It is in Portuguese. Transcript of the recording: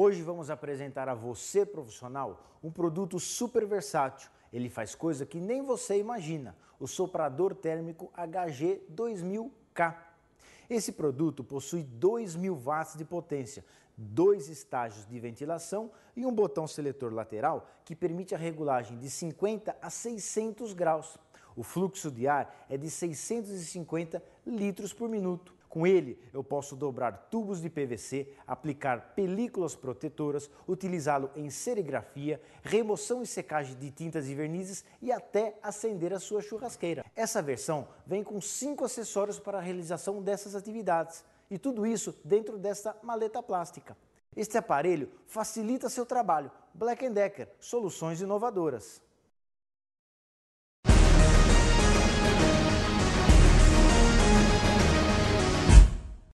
Hoje vamos apresentar a você, profissional, um produto super versátil. Ele faz coisa que nem você imagina, o soprador térmico HG2000K. Esse produto possui 2.000 watts de potência, dois estágios de ventilação e um botão seletor lateral que permite a regulagem de 50 a 600 graus. O fluxo de ar é de 650 litros por minuto. Com ele, eu posso dobrar tubos de PVC, aplicar películas protetoras, utilizá-lo em serigrafia, remoção e secagem de tintas e vernizes e até acender a sua churrasqueira. Essa versão vem com cinco acessórios para a realização dessas atividades e tudo isso dentro desta maleta plástica. Este aparelho facilita seu trabalho. Black Decker, soluções inovadoras.